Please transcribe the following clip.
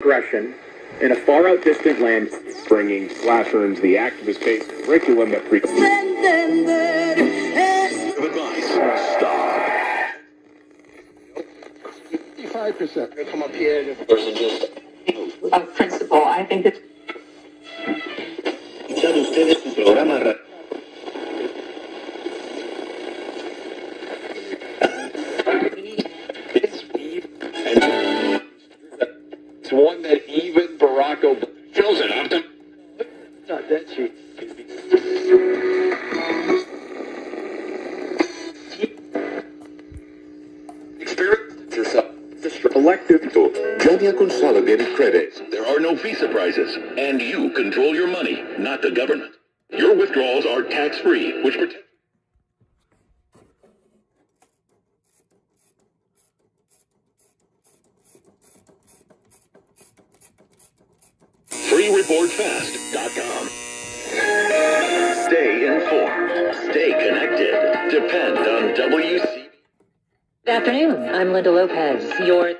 aggression in a far out distant land, bringing classrooms the activist-based curriculum that pre- advice. Stop. 55%. Come up here. of principle. I think it's Escuchado ustedes su programa It's it's one that even Barack Obama Shows it often. not that cheap. Experience yourself. Elective tool. Jumia Consolidated Credit. There are no fee surprises, and you control your money, not the government. Your withdrawals are tax-free, which protects. FreeReportFast.com. Stay informed. Stay connected. Depend on WC. Good afternoon. I'm Linda Lopez. Your